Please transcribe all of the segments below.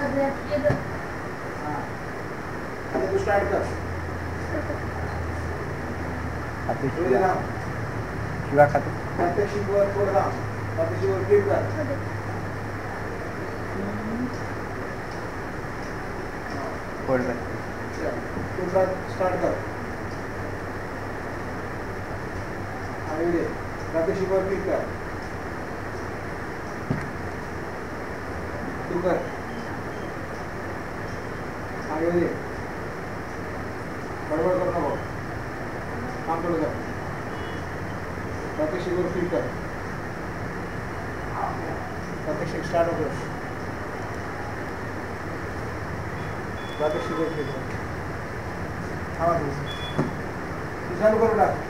आता तू स्टार्ट कर पुढे शिवा राहा शिवा खाते प्रात्यक्षिकवर पुढे राहा प्रात्यक्षिकवर क्लिक कर फोल्ड कर तू स्टार्ट कर आगे दे प्रात्यक्षिकवर क्लिक कर तू कर आलेली. बरोबर कर ना भाऊ काम थोडं कर प्रत्यक्षिक वर क्लिक कर. प्रत्यक्षिक स्टार्ट होतो प्रात्यक्षिक वर क्लिक कर. हा चालू करू टाक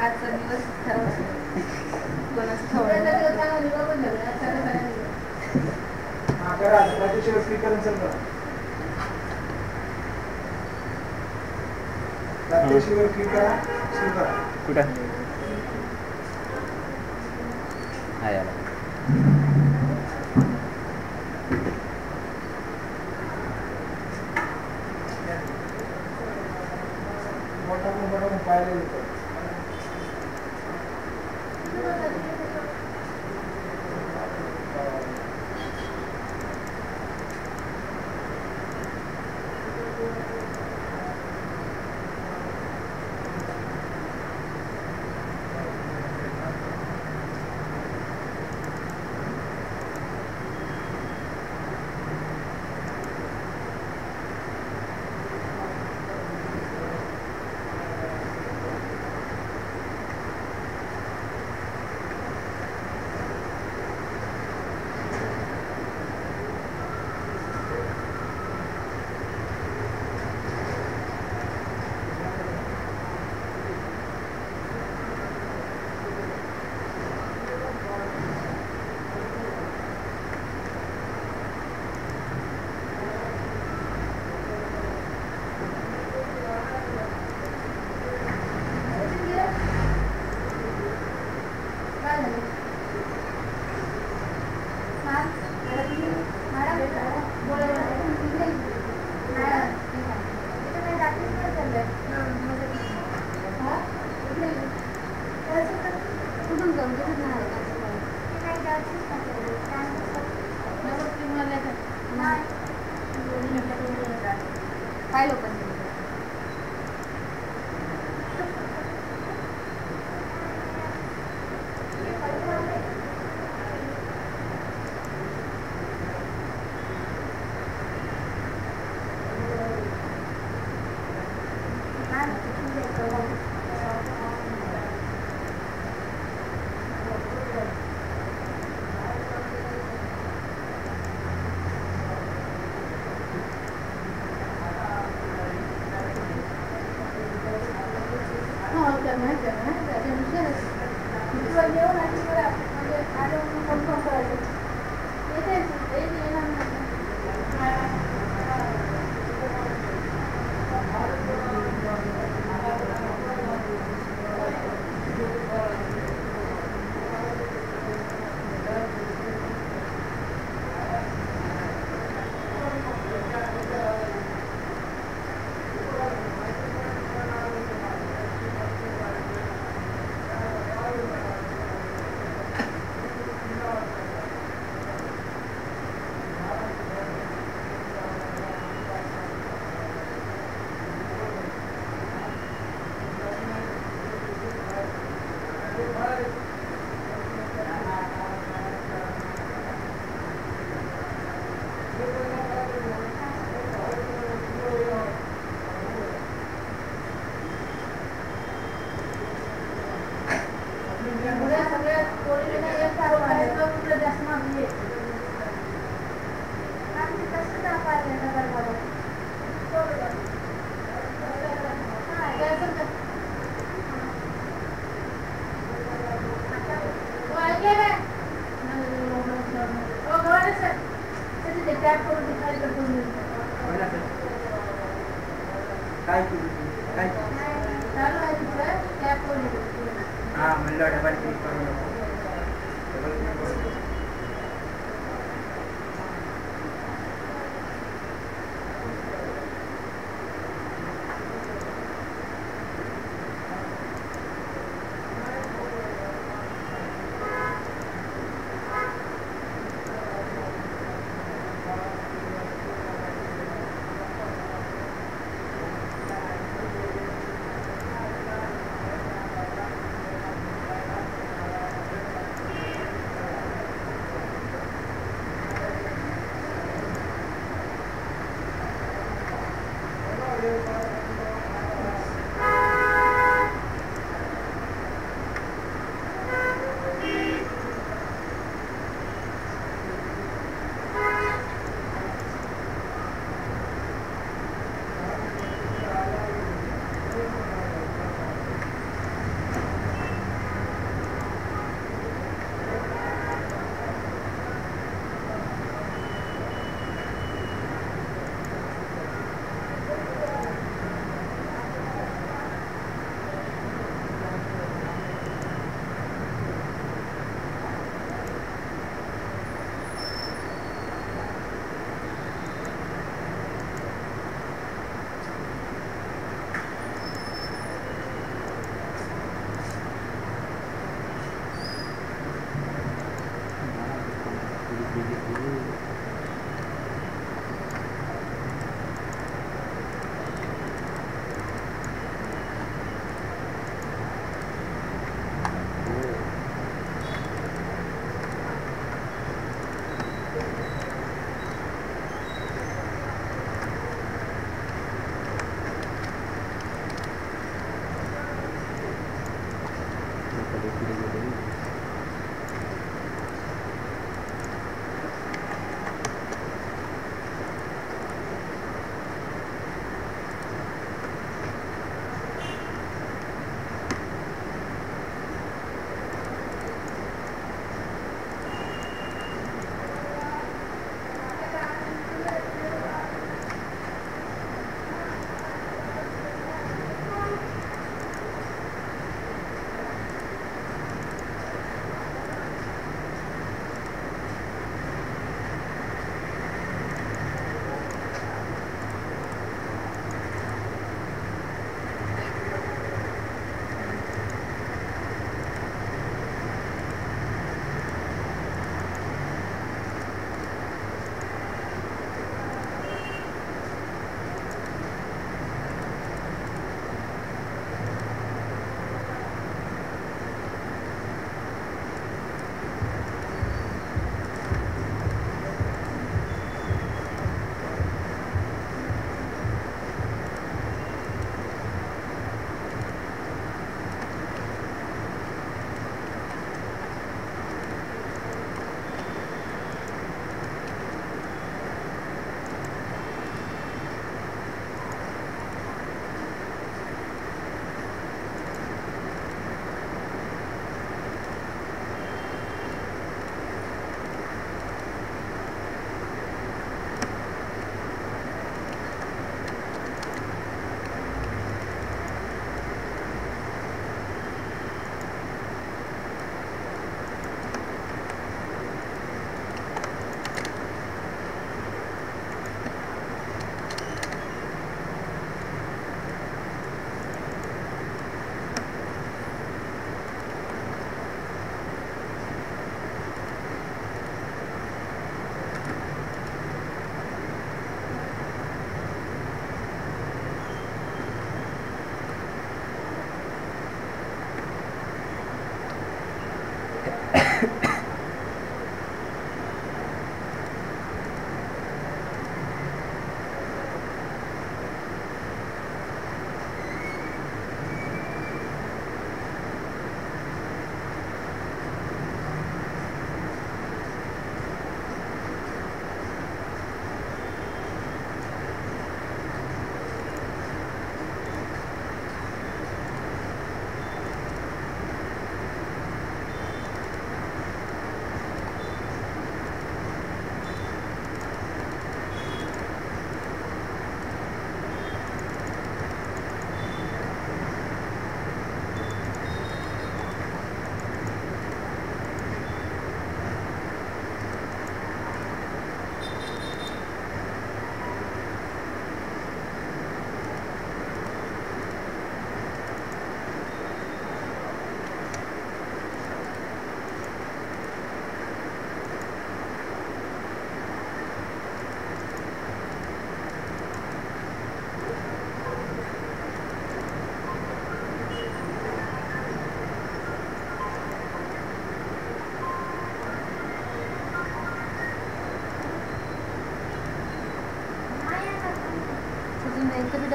आजचा दिवस ठरवला कोणाचं ठेवलं हा करा प्रात्यक्षिक में बड़ा मोबाइल लेते हा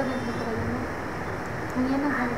डबल करायला मग ये ना घरी